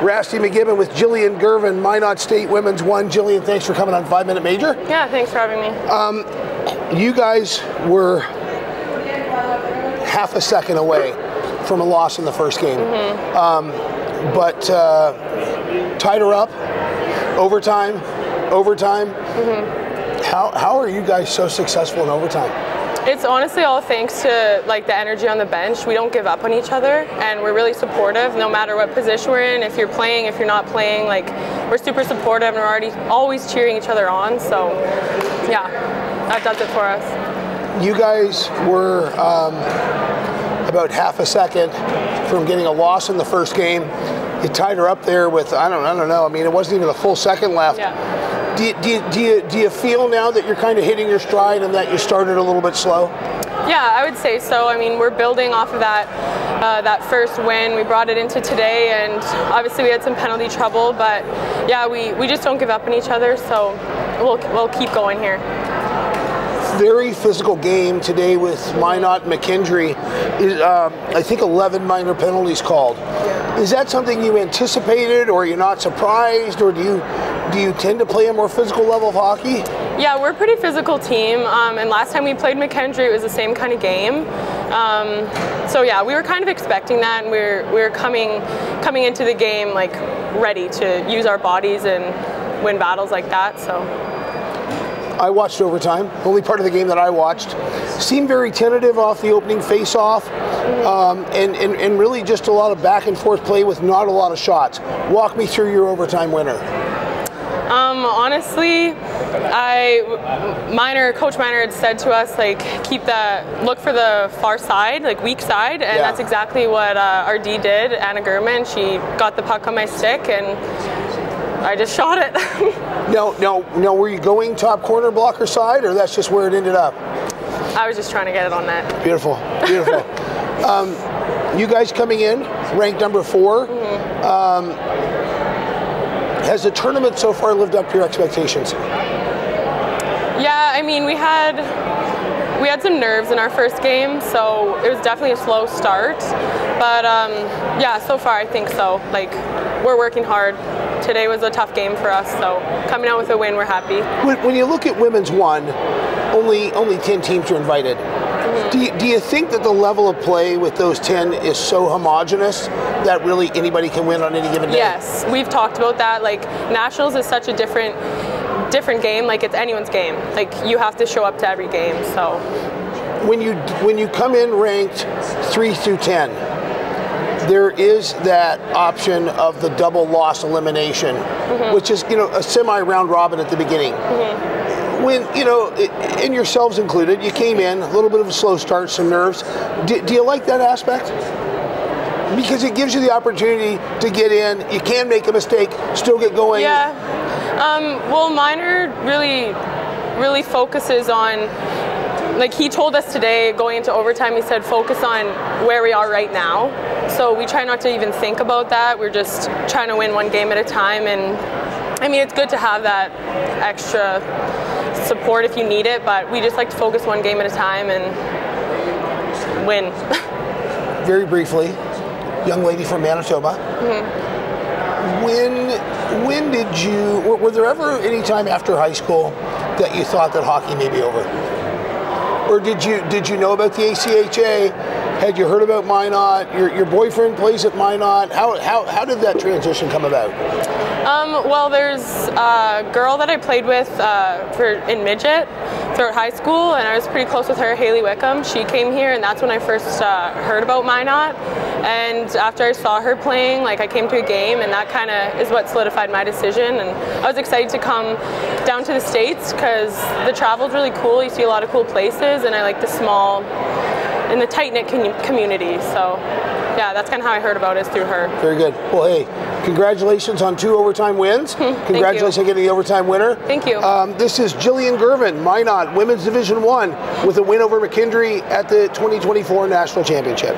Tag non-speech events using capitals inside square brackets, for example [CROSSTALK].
Rasty McGibbon with Gillian Gervin, Minot State Women's One. Gillian, thanks for coming on Five Minute Major. Yeah, thanks for having me. You guys were half a second away from a loss in the first game, um, but uh, tied her up, overtime, overtime. How, how are you guys so successful in overtime? It's honestly all thanks to like the energy on the bench. We don't give up on each other, and we're really supportive no matter what position we're in. If you're playing, if you're not playing, like we're super supportive, and we're already always cheering each other on. So, yeah, that does it for us. You guys were um, about half a second from getting a loss in the first game. You tied her up there with I don't I don't know. I mean, it wasn't even a full second left. Yeah. Do you, do, you, do, you, do you feel now that you're kind of hitting your stride and that you started a little bit slow? Yeah, I would say so. I mean, we're building off of that uh, that first win. We brought it into today, and obviously we had some penalty trouble, but yeah, we, we just don't give up on each other, so we'll we'll keep going here. Very physical game today with Minot McKendree. Is, um, I think 11 minor penalties called. Is that something you anticipated, or you're you not surprised, or do you do you tend to play a more physical level of hockey? Yeah, we're a pretty physical team, um, and last time we played McKendree, it was the same kind of game. Um, so yeah, we were kind of expecting that, and we are we are coming coming into the game like ready to use our bodies and win battles like that. So. I watched overtime, only part of the game that I watched. Seemed very tentative off the opening face-off, um, and, and, and really just a lot of back and forth play with not a lot of shots. Walk me through your overtime winner. Um, honestly, I Miner Coach Miner had said to us like keep that look for the far side, like weak side, and Yeah. that's exactly what uh, our D did. Anna Gurman, she got the puck on my stick, and I just shot it. [LAUGHS] no, no, now, were you going top corner blocker side, or that's just where it ended up? I was just trying to get it on net. Beautiful, beautiful. [LAUGHS] um, you guys coming in, ranked number 4 Um, has the tournament so far lived up to your expectations? Yeah, I mean we had we had some nerves in our first game, so it was definitely a slow start. But um, yeah, so far I think so. Like we're working hard. Today was a tough game for us, so coming out with a win, we're happy. When, when you look at women's one, only only ten teams are invited. Do you, do you think that the level of play with those ten is so homogenous that really anybody can win on any given day? Yes, we've talked about that. Like nationals is such a different different game. Like it's anyone's game. Like you have to show up to every game. So When you when you come in ranked three through ten, there is that option of the double loss elimination, mm-hmm. which is you know a semi round robin at the beginning. Mm-hmm. When you know, and yourselves included, you came in a little bit of a slow start, some nerves. Do, do you like that aspect? Because it gives you the opportunity to get in. You can make a mistake, still get going. yeah. Um, well, Miner really really focuses on. Like he told us today, going into overtime, he said focus on where we are right now. So we try not to even think about that. We're just trying to win one game at a time. And I mean, it's good to have that extra support if you need it, but we just like to focus one game at a time and win. [LAUGHS] very briefly, young lady from Manitoba. Mm-hmm. When when did you? Were, were there ever any time after high school that you thought that hockey may be over, or did you did you know about the ACHA? Had you heard about Minot? Your, your boyfriend plays at Minot. How, how, how did that transition come about? Um, well, there's a girl that I played with uh, for in midget throughout high school, and I was pretty close with her, Haley Wickham. She came here, and that's when I first uh, heard about Minot. And after I saw her playing, like I came to a game, and that kind of is what solidified my decision. And I was excited to come down to the states because the travel's really cool. You see a lot of cool places, and I like the small and the tight knit community. So, yeah, that's kind of how I heard about it is through her. Very good. Well, hey, congratulations on two overtime wins. [LAUGHS] congratulations on getting the overtime winner. Thank you. Um, this is Gillian Gervin, Minot, Women's Division One, with a win over McKendree at the 2024 National Championship.